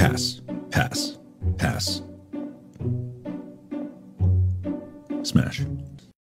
Pass. Pass. Pass. Smash.